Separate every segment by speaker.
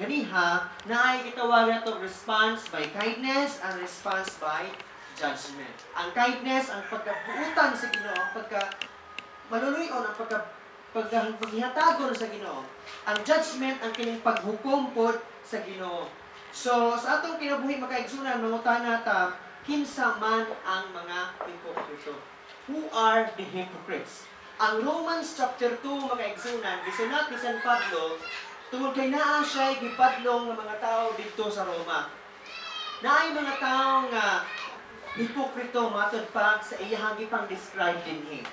Speaker 1: ganiha na ay gitawag nato response by kindness and response by judgment. Ang kindness, ang pagkabuutan sa Ginoo, ang pagka maluluyon, ang pagka pag paghihatagon sa Ginoo. Ang judgment ang kining paghukom pod sa Ginoo. So, sa atong kinabuhi makaigsunan, mangutana ta, kinsa man ang mga hipokrito. Who are the hypocrites? Ang Romans chapter 2 mga igsunan, gisunat ni San Pablo, tungod kay naa siya gipadlong ng mga tao dito sa Roma. Naay mga tao nga hipokrito matod pa sa iyahang gipang describe dinhi.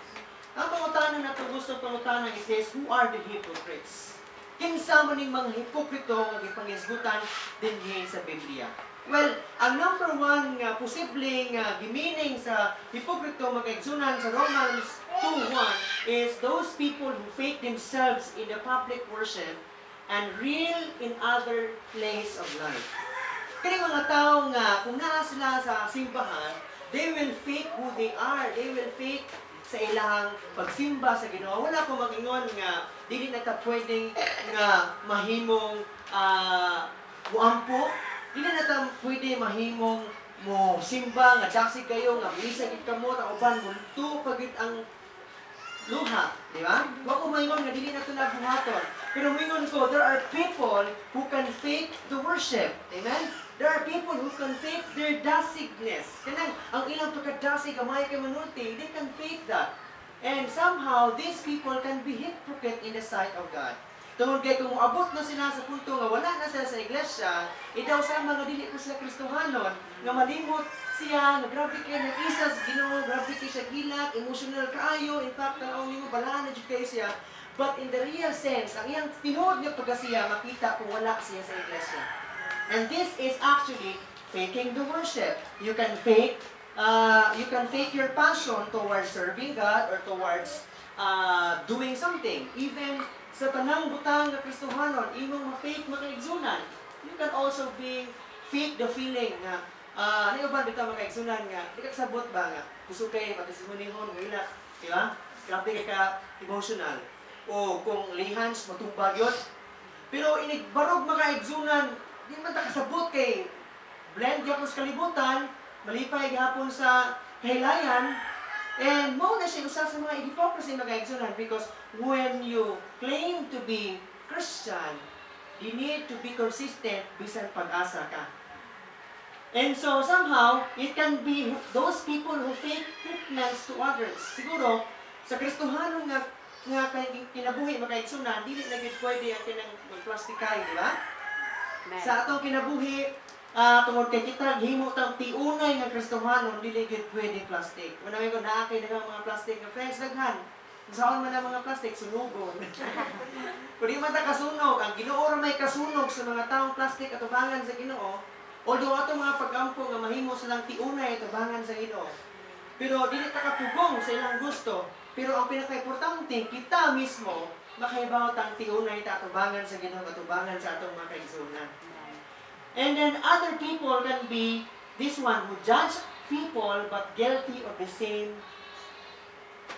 Speaker 1: Ang pangutanan na gusto pangutanan is this, who are the hypocrites? Kinsa man ning mga hipokrito nga gipangisgutan dinhi sa Biblia. Well, ang number one nga posibleng uh, gimining sa hipokrito magkaigsunan sa Romans 2.1 is those people who fake themselves in the public worship and real in other place of life. Kaya mga tao nga, kung naa sila sa simbahan, they will fake who they are. They will fake sa ilang pagsimba sa Ginoo. Wala ko mag-ingon nga dili na ta pwedeng nga mahimong uh, muampo. Dili na ta pwede mahimong mo simba nga daksig kayo nga misa gid kamo na uban multo pagit ang luha, di ba? Wa ko maingon nga dili na to nabuhaton. Pero maingon ko there are people who can fake the worship. Amen? There are people who can fake their dasigness. Kanang ang ilang pagkadasig gamay kay manulti, they can fake that. And somehow these people can be hypocrite in the sight of God. Tungod kay kung abot na sila sa punto nga wala na sila sa iglesia, idaw sa mga dili ko sila Kristohanon, nga malimot siya, nga grabe kay nag isa sa Ginoo, grabe kay siya gilat, emotional kaayo, in fact, tanaw nimo balaan na jud kay siya. But in the real sense, ang iyang tinuod niya pagka siya, makita kung wala siya sa iglesia. And this is actually faking the worship. You can fake uh, you can fake your passion towards serving God or towards uh, doing something. Even sa tanang butang nga Kristohanon, imong ma-fake makaigsunan. You can also be fake the feeling nga uh, ano ba bitaw makaigsunan nga di ka kasabot ba nga gusto kay patisimunihon nga ila, di ba? Grabe ka emotional. O kung lihans matumbag yun. Pero inigbarog makaigsunan, di man ta kasabot kay blend gyapon sa kalibutan, malipay gihapon sa kahilayan, and mo na siya usa sa mga hypocrisy magaigsunan because when you claim to be Christian, you need to be consistent bisan pag-asa ka. And so somehow, it can be those people who fake treatments to others. Siguro, sa Kristohanon nga nga kay kinabuhi makaigsunan, dili na gid pwede ang kinang magplastikay, di ba? Sa atong kinabuhi, ah tungod kay kita himo tang tiunay nga Kristohanon dili gid pwede plastic. Una may ko naa kay daghang mga plastic nga friends daghan. Saan man ang mga plastic sunugon. Kung man ta kasunog, ang Ginoo ra may kasunog sa mga taong plastic atubangan sa Ginoo. Although ato mga pag-ampo nga mahimo silang tiunay atubangan sa Ginoo. Pero dili ta kapugong sa ilang gusto. Pero ang pinaka-importante, kita mismo makahibaw tang tiunay ta atubangan sa Ginoo atubangan sa atong mga kaigsunan. And then other people can be this one who judge people but guilty of the same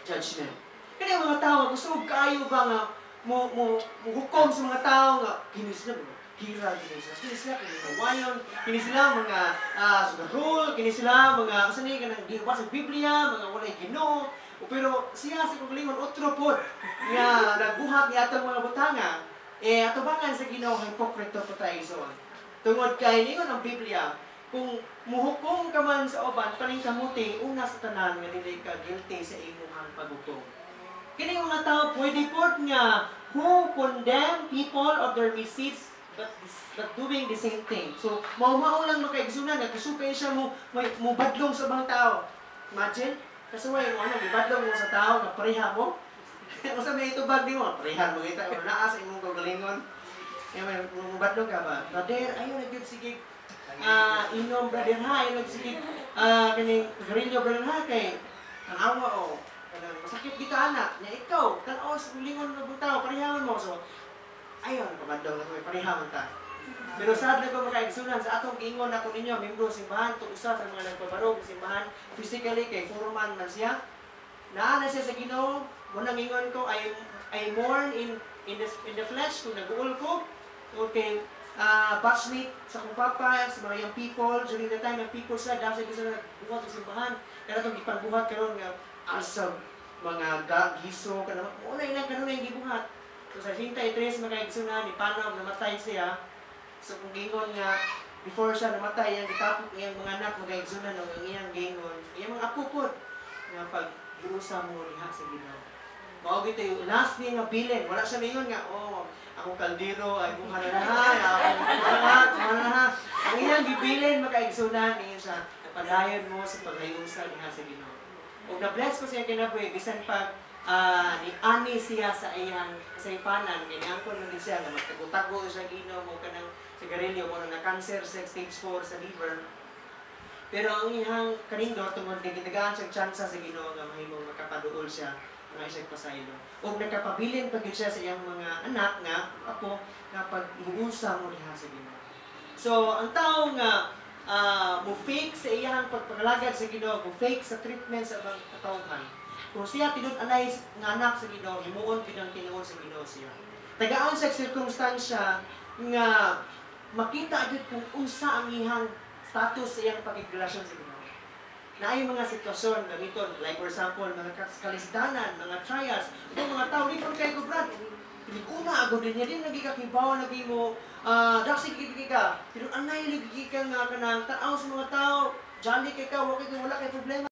Speaker 1: judgment. Kaya mga tao, gusto kayo ba nga mo mo mo hukom sa mga tao nga kini sila mga hira kini sila kini sila kini kawayon kini sila mga uh, sugarol kini sila mga kasani ka nang giwa sa Biblia mga walay Ginoo pero siya sa kagalingon otro pod nga nagbuhat ni atong mga butanga eh atubangan sa Ginoo hipokrito po tayo ison Tungod kay ningon ang Biblia, kung muhukom ka man sa uban, paning kamuti, una sa tanan nga dili ka guilty sa imuhang paghukom. Kini mga tao pwede pod nga who condemn people of their misdeeds but, but doing the same thing. So, mao-mao lang makaigsunan nga kusupay siya mo may mo badlong sa ibang tao. Imagine, kasuway mo ano, gibadlong mo sa tao nga pareha mo. Kung sa may itubag di mo, pareha mo kita, or naa sa imong kagalingon. Eh, may badlong ka ba? Brother, ayaw na sige ah inom brother ha, ayaw na sige ah kaning garilyo brother ha kay tanawa o. Kanang masakit kita anak. Nya ikaw tanaw lingon na buntaw parehaman mo. So ayaw na kabadong na may parehaman ta pero sad na ko makaigsunan sa atong giingon ako ninyo membro simbahan to isa sa mga nagpabarog sa simbahan physically kay foreman man siya naa na siya sa Ginoo mo nang ingon ko I I mourn in in the in the flesh kung nag-uol ko okay ah, batchmate sa kong papa, sa mga young people, during the time ng people sila, dahil gusto na buhat sa simbahan. Kaya itong gipangbuhat karon nga asa mga ga, giso, kana una ina kanon yung gibuhat. So sa 63 mga igsunan ni Panaw namatay siya. So kung gingon nga before siya namatay, ang gitapok iyang mga anak mga igsunan o ang iyang gingon, iyang mga apo po nga pag giusa mo liha sa Ginoo. Mao gito yung last ni nga bilin, wala siya mingon nga oh ako kaldero ay kung na ha, ako kumana kumana ha. Ang iyang gibilin makaigsunan niya siya napadayon mo sa paghayusa niya sa Ginoo. Ug na-bless ko siya kinabuhi bisan pag ah, ni ani siya sa iyang kasaypanan, giniangkon man din siya nga magtago-tago siya Ginoo mo kanang sigarilyo mo na cancer sa stage 4 sa liver. Pero ang iyang kanindot tungod kay gitagaan siya tsansa sa Ginoo nga mahimong makapaduol siya nga siya pasaylo. Ug nakapabilin pa gyud siya sa iyang mga anak nga ako nga pag iusa mo diha sa Ginoo. So ang tao nga ah mo fake sa iyang pagpagalagad sa Ginoo, mo fake sa treatment sa ibang katawhan. Kung siya tinud-anay nga anak sa Ginoo, himuon pinang tinuod sa Ginoo siya. Tagaan sa sirkumstansya nga makita gyud kung unsa ang iyang status sa iyang pagigrelasyon sa Ginoo. Na ay mga sitwasyon gamiton, like for example, mga kalisdanan, mga trials, itong mga tao, di pa kayo Brad, Pinig-una, agad din niya din, nagikakibaw, nagi mo, ah, daksi kiki ka, pero anay, nagigika nga ka ng tanaw sa mga tao, jolly kay ka, wala kay wala kay problema.